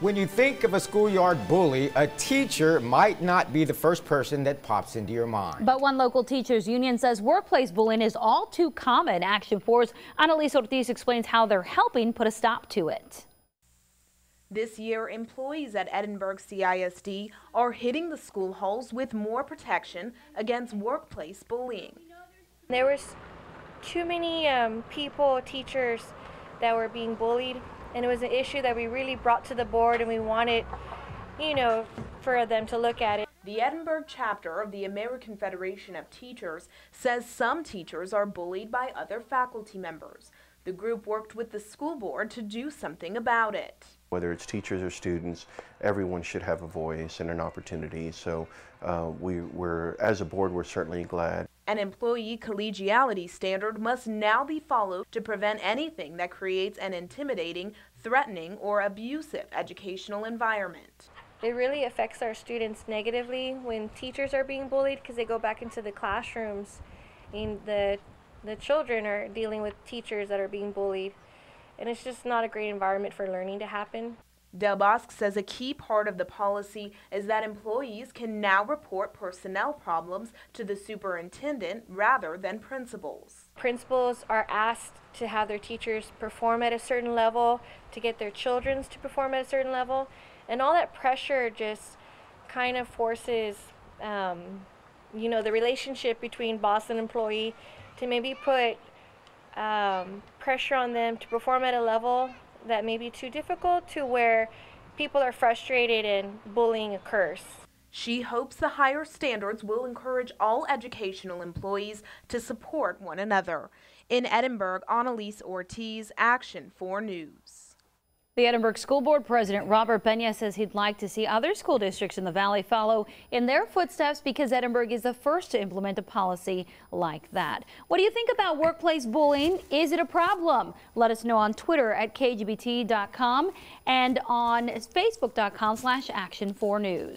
When you think of a schoolyard bully, a teacher might not be the first person that pops into your mind. But one local teachers union says workplace bullying is all too common. Action 4's Analise Ortiz explains how they're helping put a stop to it. This year, employees at Edinburg CISD are hitting the school halls with more protection against workplace bullying. There was too many um, people, teachers, that were being bullied, and it was an issue that we really brought to the board, and we wanted, you know, for them to look at it. The Edinburg chapter of the American Federation of Teachers says some teachers are bullied by other faculty members. The group worked with the school board to do something about it. Whether it's teachers or students, everyone should have a voice and an opportunity. So uh, we, we're, as a board, we're certainly glad. An employee collegiality standard must now be followed to prevent anything that creates an intimidating, threatening, or abusive educational environment. It really affects our students negatively when teachers are being bullied because they go back into the classrooms and the, the children are dealing with teachers that are being bullied. And it's just not a great environment for learning to happen. Del Bosque says a key part of the policy is that employees can now report personnel problems to the superintendent rather than principals. Principals are asked to have their teachers perform at a certain level, to get their children to perform at a certain level, and all that pressure just kind of forces, um, you know, the relationship between boss and employee to maybe put um, pressure on them to perform at a level that may be too difficult to where people are frustrated and bullying occurs. She hopes the higher standards will encourage all educational employees to support one another. In Edinburg, Analise Ortiz, Action 4 News. The Edinburg School Board President Robert Pena says he'd like to see other school districts in the valley follow in their footsteps because Edinburg is the first to implement a policy like that. What do you think about workplace bullying? Is it a problem? Let us know on Twitter at kgbt.com and on facebook.com slash action4news.